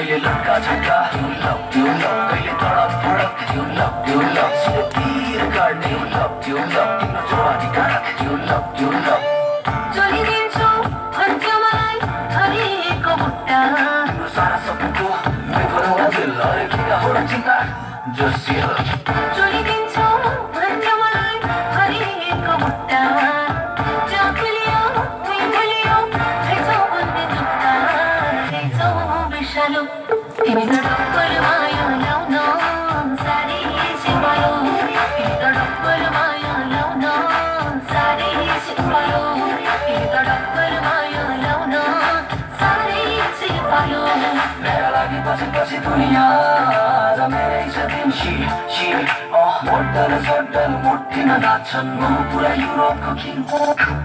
लड्का झड्का त्यो लभ त्यो लभ कहिले तडक भडक त्यो लभ त्यो लभ सिधैतिर काट्ने त्यो लभ त्यो लभ तिम्रो जवानी काँडा त्यो लभ त्यो लभ चलिदिन्छु भन्थ्यो मलाई हरिएको बुट्टा तिम्रो सारा सपनको बेफरौँडा दिल अरे किन हो र चिन्ता जोसियो चलिदिन्छु पछि दुनियाँ आज मेरै छ दिन सिर सिर अँ मोडल सडल मुठीमा नाच्छन्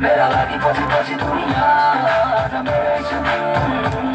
मेरा लागि पछि पछि दुनियाँ आज मेरै छ दिन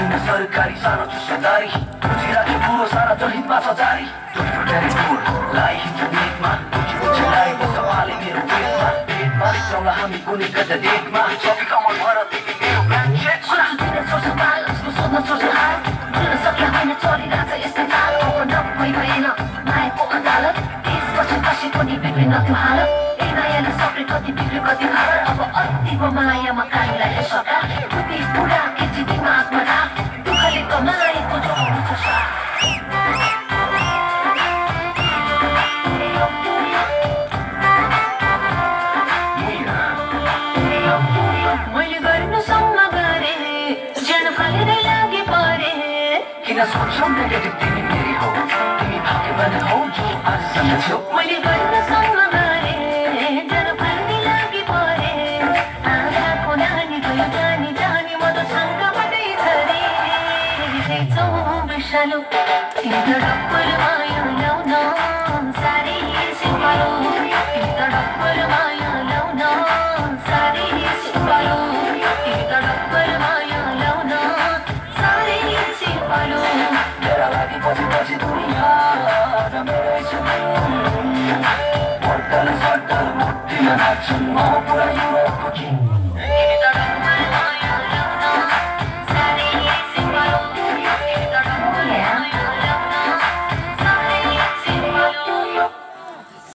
सरकारी सानो चुसदारी बुझिराख्यो ठुलो सारा जनहितमा छ जारी तिमी पनि त्यो हालत ए मायाले सबै कति बिग्रियो कति घर अब अतिको मायामा कालीलाई किन सोच्छौ नेगेटिभ तिमी मेरी हो तिमी भाग्यवान हौ जो आजसम्म छेउ मैले गर्नुसम्म गरेँ जेल फाल्ने लागि परे That's a moment you ever dreamed.